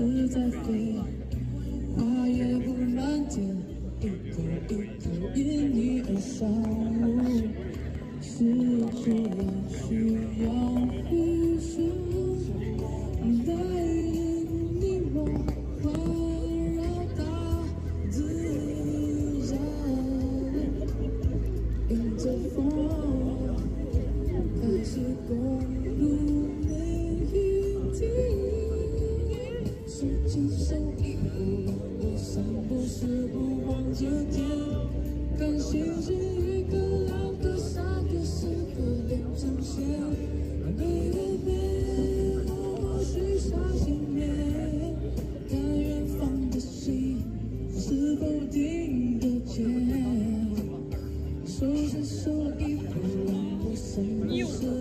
子在飞，花也不满天，一口一口因你而上。是这样需要一生，带领你我环绕大自然，迎着风，手牵手，一步步三步，四不望着天，看星星，一个老的傻的，是否连成线？北边和我许下心愿，看远方的星，是否听得见？手牵手，一步步三步，四。